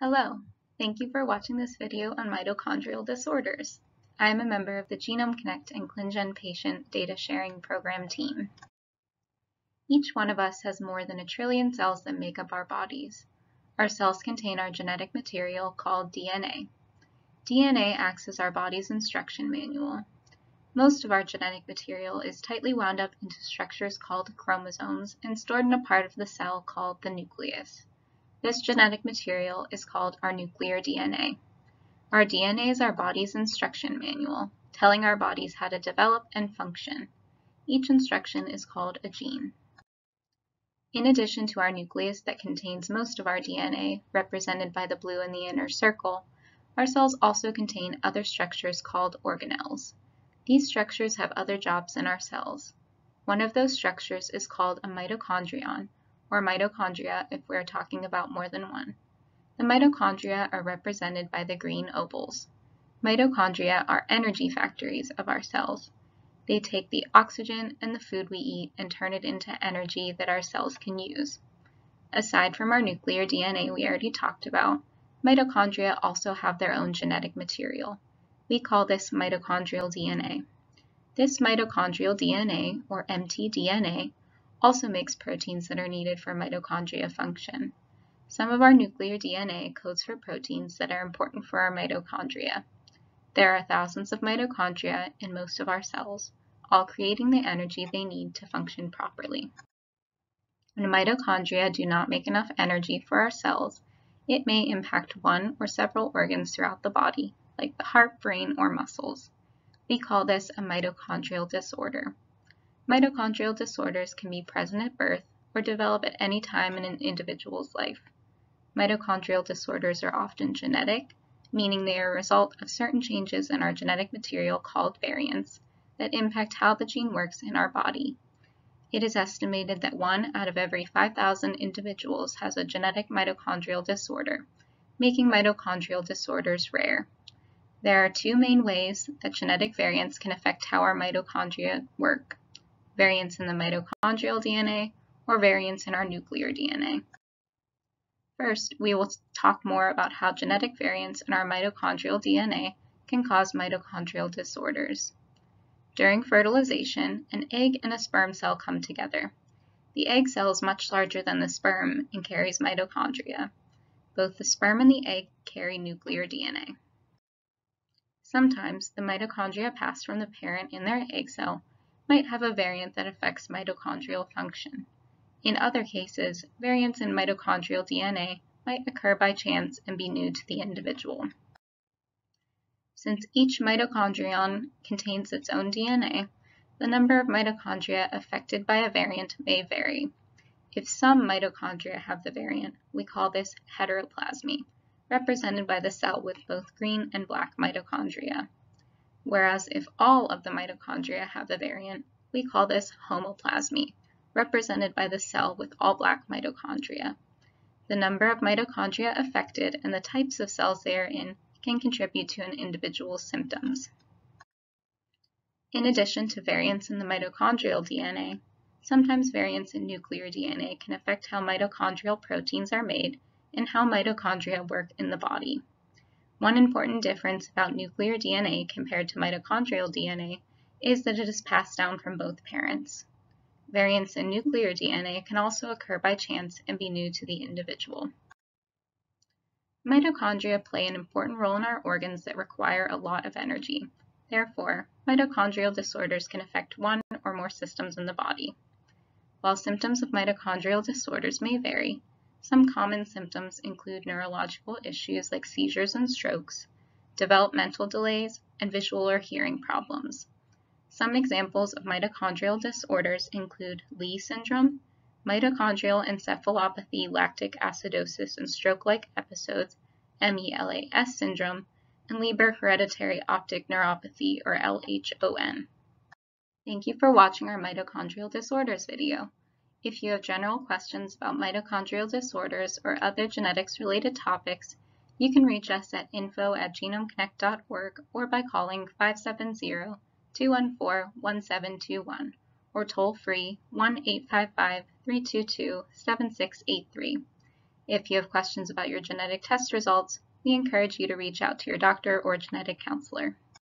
Hello, thank you for watching this video on mitochondrial disorders. I am a member of the Genome Connect and ClinGen patient data sharing program team. Each one of us has more than a trillion cells that make up our bodies. Our cells contain our genetic material called DNA. DNA acts as our body's instruction manual. Most of our genetic material is tightly wound up into structures called chromosomes and stored in a part of the cell called the nucleus. This genetic material is called our nuclear DNA. Our DNA is our body's instruction manual, telling our bodies how to develop and function. Each instruction is called a gene. In addition to our nucleus that contains most of our DNA, represented by the blue in the inner circle, our cells also contain other structures called organelles. These structures have other jobs in our cells. One of those structures is called a mitochondrion, or mitochondria if we're talking about more than one. The mitochondria are represented by the green ovals. Mitochondria are energy factories of our cells. They take the oxygen and the food we eat and turn it into energy that our cells can use. Aside from our nuclear DNA we already talked about, mitochondria also have their own genetic material. We call this mitochondrial DNA. This mitochondrial DNA, or mtDNA, also makes proteins that are needed for mitochondria function. Some of our nuclear DNA codes for proteins that are important for our mitochondria. There are thousands of mitochondria in most of our cells, all creating the energy they need to function properly. When mitochondria do not make enough energy for our cells, it may impact one or several organs throughout the body, like the heart, brain, or muscles. We call this a mitochondrial disorder. Mitochondrial disorders can be present at birth or develop at any time in an individual's life. Mitochondrial disorders are often genetic, meaning they are a result of certain changes in our genetic material called variants that impact how the gene works in our body. It is estimated that one out of every 5,000 individuals has a genetic mitochondrial disorder, making mitochondrial disorders rare. There are two main ways that genetic variants can affect how our mitochondria work variants in the mitochondrial DNA, or variants in our nuclear DNA. First, we will talk more about how genetic variants in our mitochondrial DNA can cause mitochondrial disorders. During fertilization, an egg and a sperm cell come together. The egg cell is much larger than the sperm and carries mitochondria. Both the sperm and the egg carry nuclear DNA. Sometimes the mitochondria pass from the parent in their egg cell might have a variant that affects mitochondrial function. In other cases, variants in mitochondrial DNA might occur by chance and be new to the individual. Since each mitochondrion contains its own DNA, the number of mitochondria affected by a variant may vary. If some mitochondria have the variant, we call this heteroplasmy, represented by the cell with both green and black mitochondria whereas if all of the mitochondria have the variant, we call this homoplasmy, represented by the cell with all black mitochondria. The number of mitochondria affected and the types of cells they are in can contribute to an individual's symptoms. In addition to variants in the mitochondrial DNA, sometimes variants in nuclear DNA can affect how mitochondrial proteins are made and how mitochondria work in the body. One important difference about nuclear DNA compared to mitochondrial DNA is that it is passed down from both parents. Variants in nuclear DNA can also occur by chance and be new to the individual. Mitochondria play an important role in our organs that require a lot of energy. Therefore, mitochondrial disorders can affect one or more systems in the body. While symptoms of mitochondrial disorders may vary, some common symptoms include neurological issues like seizures and strokes, developmental delays, and visual or hearing problems. Some examples of mitochondrial disorders include Leigh syndrome, mitochondrial encephalopathy, lactic acidosis, and stroke-like episodes, MELAS syndrome, and Leber hereditary optic neuropathy, or LHON. Thank you for watching our mitochondrial disorders video. If you have general questions about mitochondrial disorders or other genetics-related topics, you can reach us at info at genomeconnect.org or by calling 570-214-1721 or toll free 1-855-322-7683. If you have questions about your genetic test results, we encourage you to reach out to your doctor or genetic counselor.